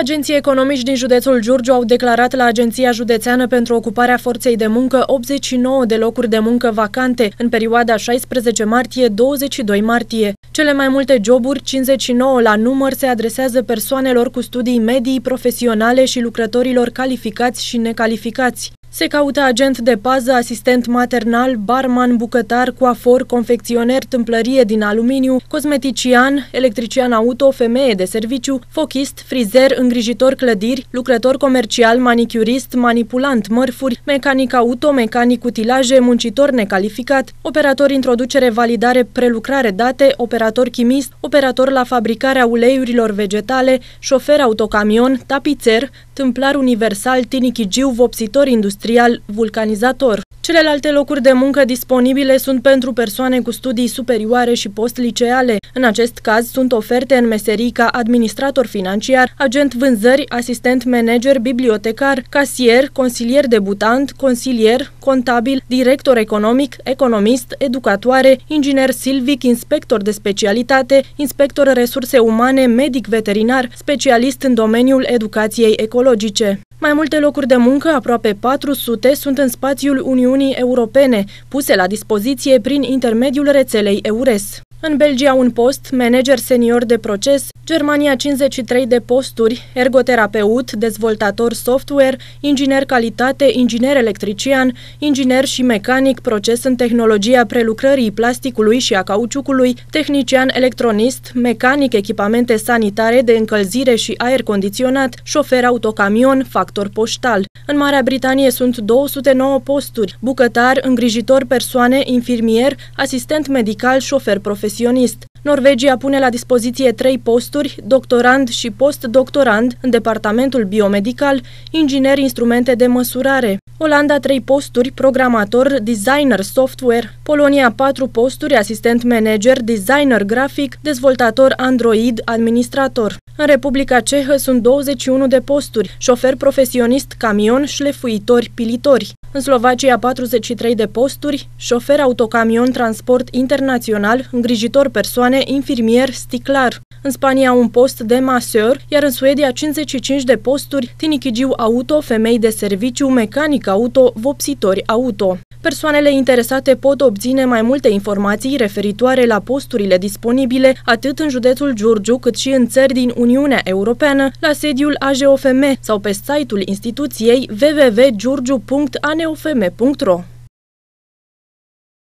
Agenții economici din județul Giurgiu au declarat la Agenția Județeană pentru Ocuparea Forței de Muncă 89 de locuri de muncă vacante în perioada 16 martie-22 martie. Cele mai multe joburi, 59 la număr, se adresează persoanelor cu studii medii, profesionale și lucrătorilor calificați și necalificați. Se caută agent de pază, asistent maternal, barman, bucătar, coafor, confecționer, tâmplărie din aluminiu, cosmetician, electrician auto, femeie de serviciu, fochist, frizer, îngrijitor clădiri, lucrător comercial, manicurist, manipulant mărfuri, mecanic auto, mecanic utilaje, muncitor necalificat, operator introducere, validare, prelucrare date, operator chimist, operator la fabricarea uleiurilor vegetale, șofer autocamion, tapițer, tâmplar universal, tinichigiu, vopsitor industrial, vulcanizator. Celelalte locuri de muncă disponibile sunt pentru persoane cu studii superioare și postliceale. În acest caz sunt oferte în meserii ca administrator financiar, agent vânzări, asistent manager, bibliotecar, casier, consilier debutant, consilier, contabil, director economic, economist, educatoare, inginer silvic, inspector de specialitate, inspector resurse umane, medic veterinar, specialist în domeniul educației ecologice. Mai multe locuri de muncă, aproape 400, sunt în spațiul Uniunii Europene, puse la dispoziție prin intermediul rețelei EURES. În Belgia un post, manager senior de proces, Germania 53 de posturi, ergoterapeut, dezvoltator software, inginer calitate, inginer electrician, inginer și mecanic proces în tehnologia prelucrării plasticului și a cauciucului, tehnician electronist, mecanic echipamente sanitare de încălzire și aer condiționat, șofer autocamion, factor poștal. În Marea Britanie sunt 209 posturi, bucătar, îngrijitor persoane, infirmier, asistent medical, șofer profesionist. Norvegia pune la dispoziție trei posturi, doctorand și postdoctorand în departamentul biomedical, inginer instrumente de măsurare. Olanda trei posturi, programator, designer software. Polonia patru posturi, asistent manager, designer grafic, dezvoltator Android, administrator. În Republica Cehă sunt 21 de posturi, șofer profesionist camion, șlefuitori, pilitori. În Slovacia 43 de posturi, șofer autocamion transport internațional, îngrijitor persoane, infirmier, sticlar. În Spania un post de maseur, iar în Suedia 55 de posturi, tinichigiu auto, femei de serviciu, mecanic auto, vopsitori auto. Persoanele interesate pot obține mai multe informații referitoare la posturile disponibile atât în județul Giurgiu cât și în țări din Uniunea Europeană la sediul AGOFM sau pe site-ul instituției www.giurgiu.aneofm.ro.